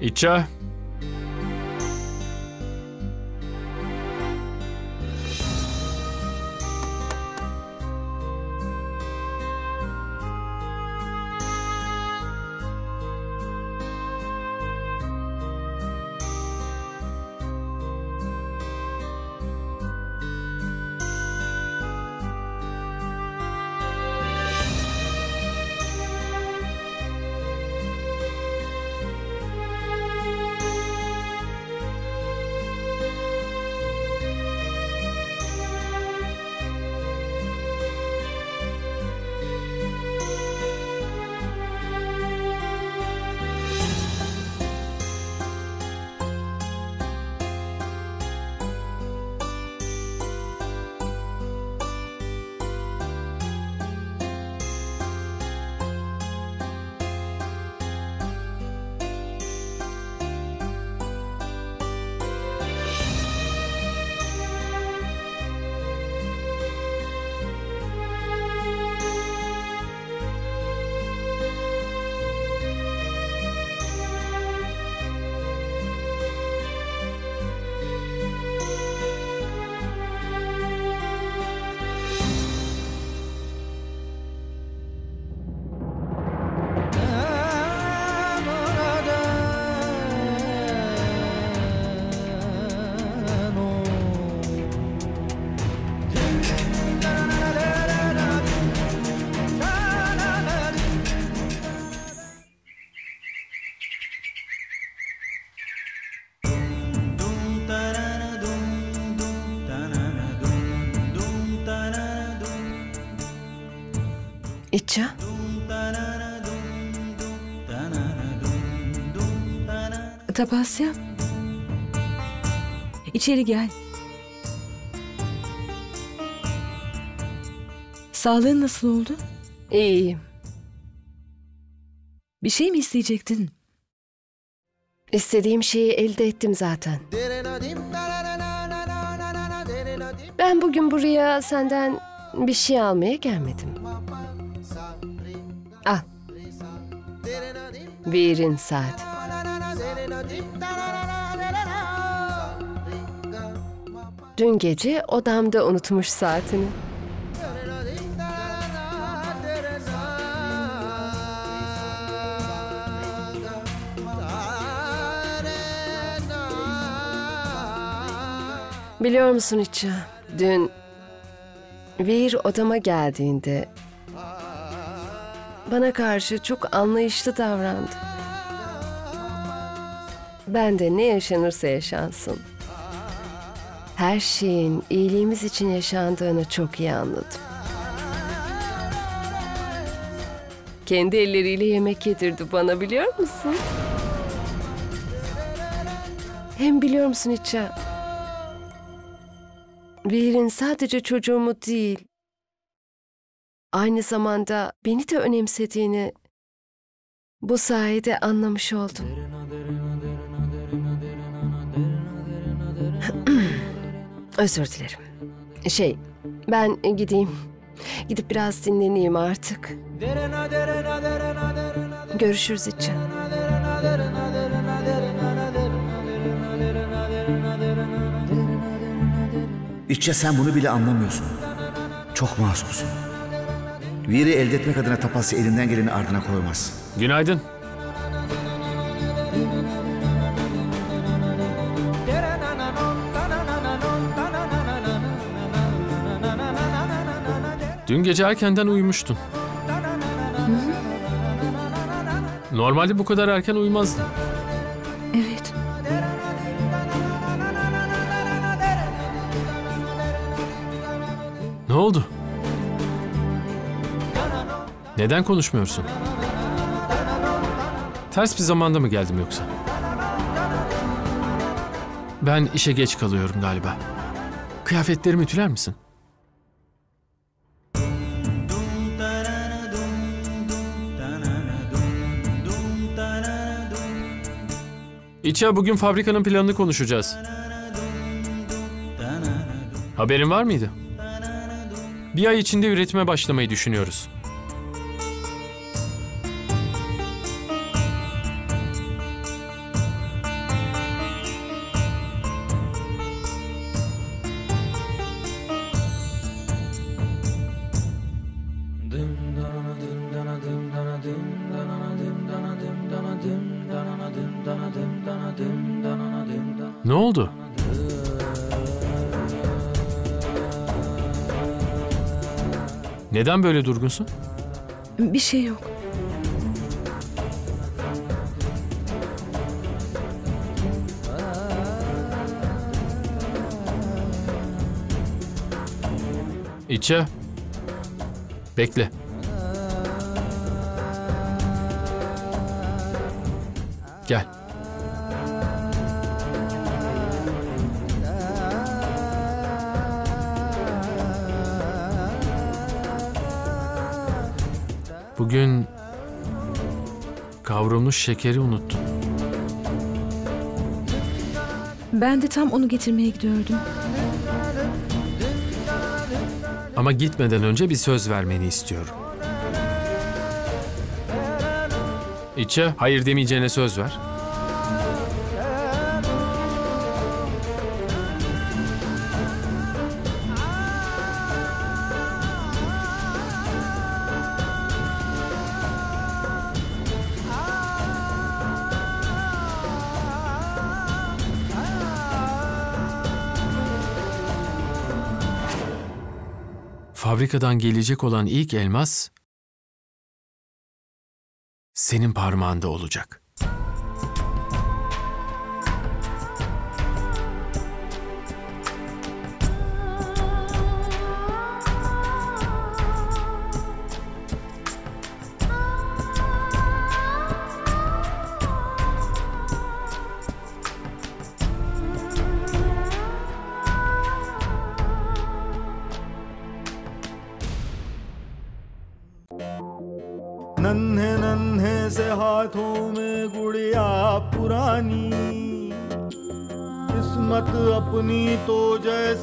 İça. İtça. Tapasya. İçeri gel. Sağlığın nasıl oldu? İyiyim. Bir şey mi isteyecektin? İstediğim şeyi elde ettim zaten. Ben bugün buraya senden bir şey almaya gelmedim. Al. Verin saat. Dün gece odamda unutmuş saatini. Biliyor musun İtça? Dün Veer odama geldiğinde bana karşı çok anlayışlı davrandı. Ben de ne yaşanırsa yaşansın. Her şeyin iyiliğimiz için yaşandığını çok iyi anladım. Kendi elleriyle yemek yedirdi bana biliyor musun? Hem biliyor musun İtça? Veer'in sadece çocuğumu değil, aynı zamanda beni de önemsediğini bu sayede anlamış oldum. Özür dilerim. Şey, ben gideyim. Gidip biraz dinleneyim artık. Görüşürüz İtça. İççe sen bunu bile anlamıyorsun. Çok masumsun. Viri elde etmek adına Tapasya elinden geleni ardına koymaz. Günaydın. Dün gece erkenden uyumuştun. Normalde bu kadar erken uyumazdın. Evet. Ne oldu? Neden konuşmuyorsun? Ters bir zamanda mı geldim yoksa? Ben işe geç kalıyorum galiba. Kıyafetlerimi ütüler misin? İça bugün fabrikanın planını konuşacağız. Haberin var mıydı? Bir ay içinde üretime başlamayı düşünüyoruz. Ne oldu? Neden böyle durgunsun? Bir şey yok. İçe. Bekle. Gel. Bugün kavrulmuş şekeri unuttun. Ben de tam onu getirmeye gidiyordum. Ama gitmeden önce bir söz vermeni istiyorum. İçe, hayır demeyeceğine söz ver. Fabrikadan gelecek olan ilk elmas senin parmağında olacak. नन्हे नन्हे से हाथों में गुड़िया पुरानी। किस्मत अपनी तो जैसे